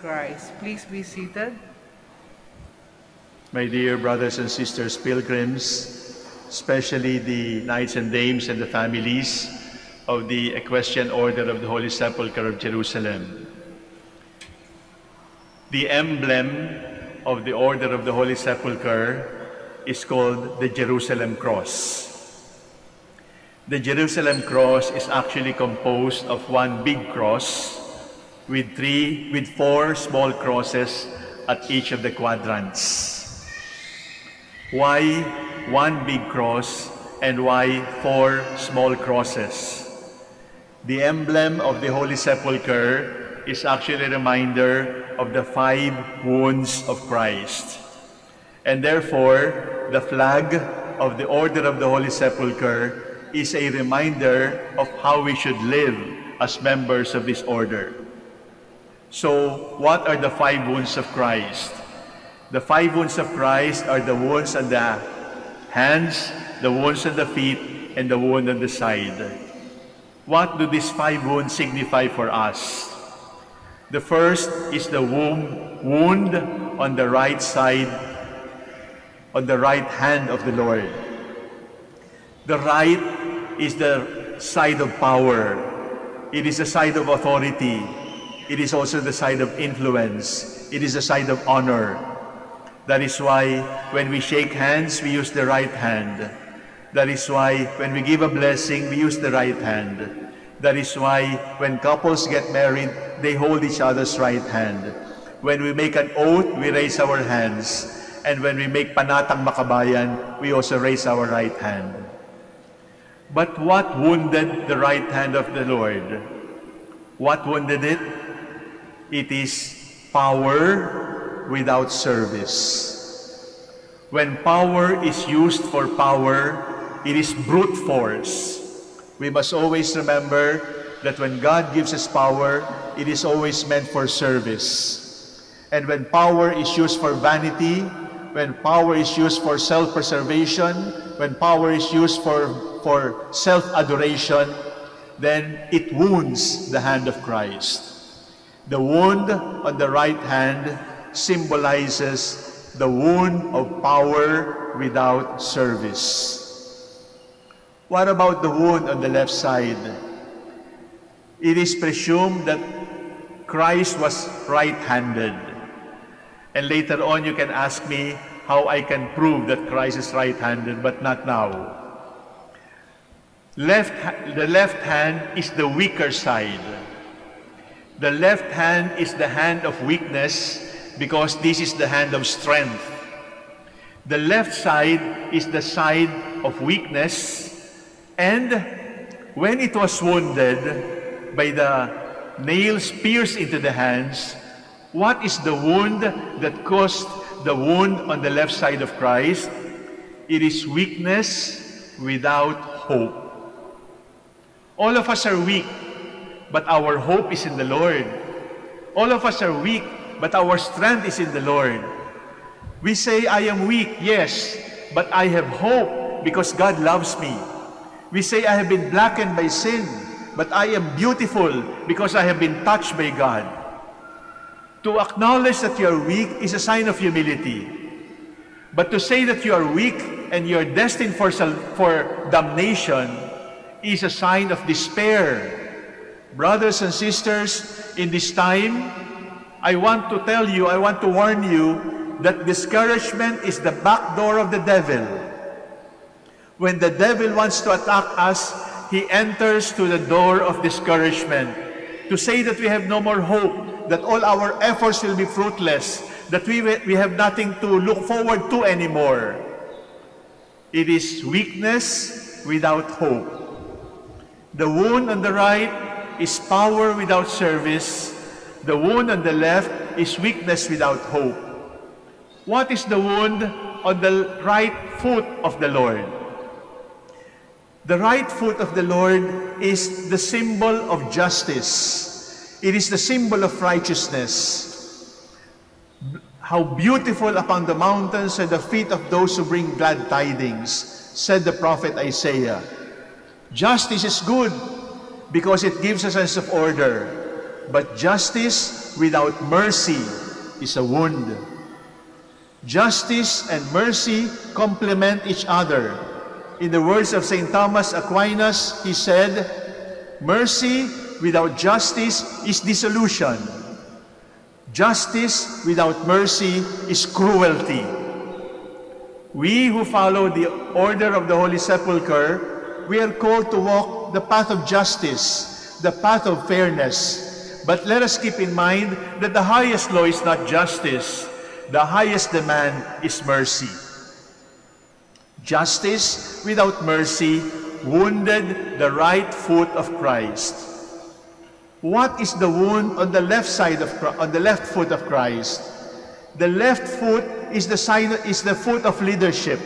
Christ. Please be seated. My dear brothers and sisters, pilgrims, especially the knights and dames and the families of the Equestrian Order of the Holy Sepulchre of Jerusalem. The emblem of the Order of the Holy Sepulchre is called the Jerusalem Cross. The Jerusalem Cross is actually composed of one big cross with three, with four small crosses at each of the quadrants. Why one big cross and why four small crosses? The emblem of the Holy Sepulchre is actually a reminder of the five wounds of Christ. And therefore, the flag of the Order of the Holy Sepulchre is a reminder of how we should live as members of this order. So, what are the five wounds of Christ? The five wounds of Christ are the wounds on the hands, the wounds on the feet, and the wound on the side. What do these five wounds signify for us? The first is the womb, wound on the right side, on the right hand of the Lord. The right is the side of power. It is the side of authority. It is also the side of influence. It is the side of honor. That is why when we shake hands, we use the right hand. That is why when we give a blessing, we use the right hand. That is why when couples get married, they hold each other's right hand. When we make an oath, we raise our hands. And when we make panatang makabayan, we also raise our right hand. But what wounded the right hand of the Lord? What wounded it? It is power without service. When power is used for power, it is brute force. We must always remember that when God gives us power, it is always meant for service. And when power is used for vanity, when power is used for self-preservation, when power is used for, for self-adoration, then it wounds the hand of Christ. The wound on the right hand symbolizes the wound of power without service. What about the wound on the left side? It is presumed that Christ was right-handed. And later on, you can ask me how I can prove that Christ is right-handed, but not now. Left, the left hand is the weaker side. The left hand is the hand of weakness because this is the hand of strength. The left side is the side of weakness. And when it was wounded by the nails pierced into the hands, what is the wound that caused the wound on the left side of Christ? It is weakness without hope. All of us are weak, but our hope is in the Lord. All of us are weak, but our strength is in the Lord. We say, I am weak, yes, but I have hope because God loves me. We say, I have been blackened by sin, but I am beautiful because I have been touched by God. To acknowledge that you are weak is a sign of humility. But to say that you are weak and you are destined for, for damnation is a sign of despair. Brothers and sisters, in this time, I want to tell you, I want to warn you that discouragement is the back door of the devil. When the devil wants to attack us, he enters to the door of discouragement to say that we have no more hope, that all our efforts will be fruitless, that we, we have nothing to look forward to anymore. It is weakness without hope. The wound on the right is power without service. The wound on the left is weakness without hope. What is the wound on the right foot of the Lord? The right foot of the Lord is the symbol of justice. It is the symbol of righteousness. How beautiful upon the mountains are the feet of those who bring glad tidings, said the prophet Isaiah. Justice is good because it gives a sense of order. but justice without mercy is a wound. Justice and mercy complement each other. In the words of St. Thomas Aquinas, he said, Mercy without justice is dissolution. Justice without mercy is cruelty. We who follow the order of the Holy Sepulchre, we are called to walk the path of justice, the path of fairness. But let us keep in mind that the highest law is not justice. The highest demand is mercy. Justice without mercy wounded the right foot of Christ. What is the wound on the left side of on the left foot of Christ? The left foot is the sign is the foot of leadership.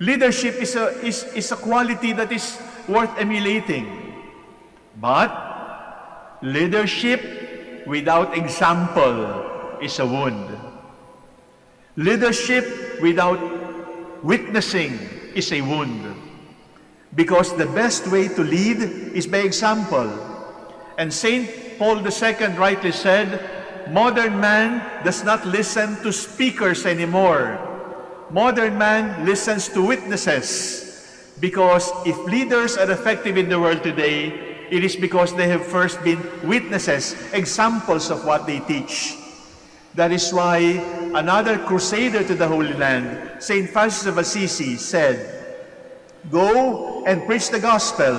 Leadership is a is, is a quality that is worth emulating. But leadership without example is a wound. Leadership without witnessing is a wound. Because the best way to lead is by example. And St. Paul II rightly said, modern man does not listen to speakers anymore. Modern man listens to witnesses. Because if leaders are effective in the world today, it is because they have first been witnesses, examples of what they teach. That is why another crusader to the Holy Land, St. Francis of Assisi, said, Go and preach the gospel.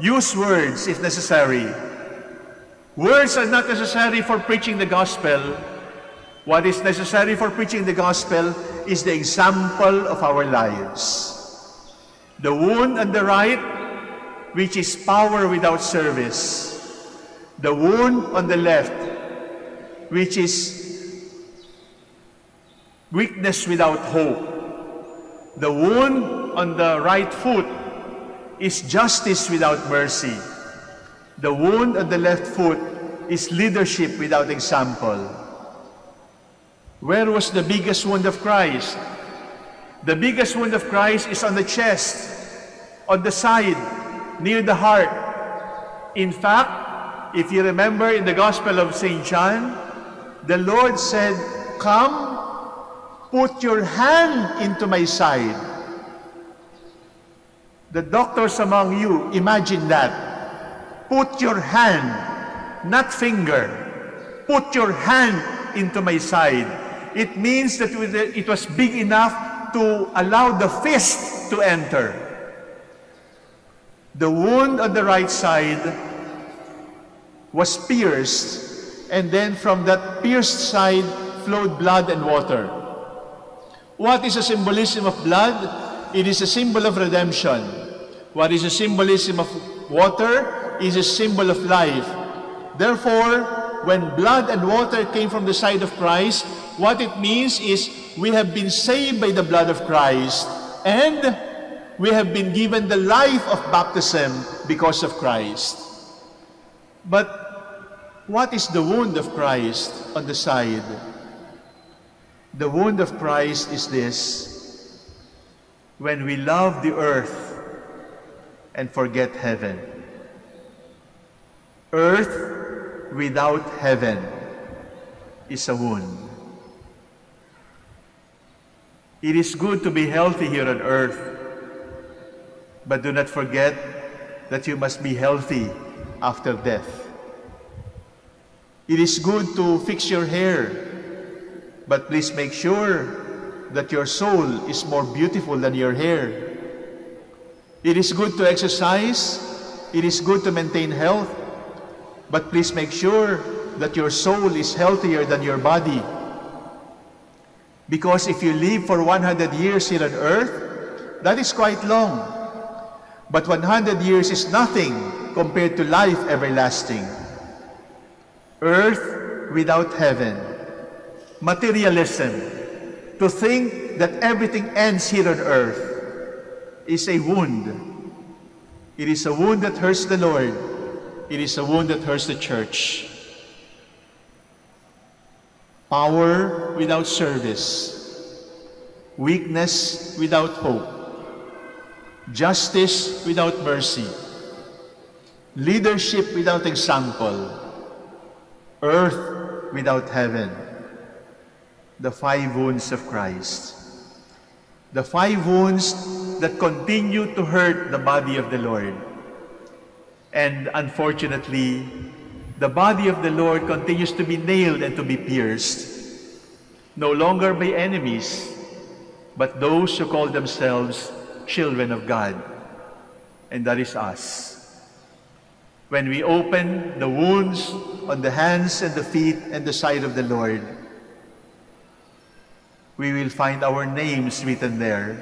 Use words if necessary. Words are not necessary for preaching the gospel. What is necessary for preaching the gospel is the example of our lives. The wound on the right, which is power without service. The wound on the left, which is weakness without hope. The wound on the right foot is justice without mercy. The wound on the left foot is leadership without example. Where was the biggest wound of Christ? The biggest wound of Christ is on the chest, on the side, near the heart. In fact, if you remember in the Gospel of St. John, the Lord said, Come Put your hand into my side. The doctors among you, imagine that. Put your hand, not finger. Put your hand into my side. It means that it was big enough to allow the fist to enter. The wound on the right side was pierced, and then from that pierced side flowed blood and water. What is a symbolism of blood? It is a symbol of redemption. What is a symbolism of water? It is a symbol of life. Therefore, when blood and water came from the side of Christ, what it means is we have been saved by the blood of Christ and we have been given the life of baptism because of Christ. But what is the wound of Christ on the side? The wound of Christ is this when we love the earth and forget heaven. Earth without heaven is a wound. It is good to be healthy here on earth, but do not forget that you must be healthy after death. It is good to fix your hair but please make sure that your soul is more beautiful than your hair. It is good to exercise. It is good to maintain health. But please make sure that your soul is healthier than your body. Because if you live for 100 years here on earth, that is quite long. But 100 years is nothing compared to life everlasting. Earth without heaven materialism, to think that everything ends here on earth, is a wound. It is a wound that hurts the Lord. It is a wound that hurts the church. Power without service, weakness without hope, justice without mercy, leadership without example, earth without heaven, the five wounds of Christ. The five wounds that continue to hurt the body of the Lord. And unfortunately, the body of the Lord continues to be nailed and to be pierced, no longer by enemies, but those who call themselves children of God. And that is us. When we open the wounds on the hands and the feet and the side of the Lord, we will find our names written there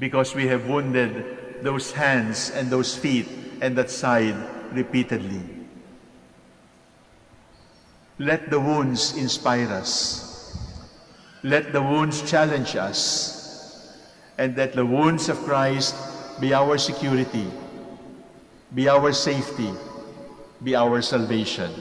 because we have wounded those hands and those feet and that side repeatedly. Let the wounds inspire us. Let the wounds challenge us. And let the wounds of Christ be our security, be our safety, be our salvation.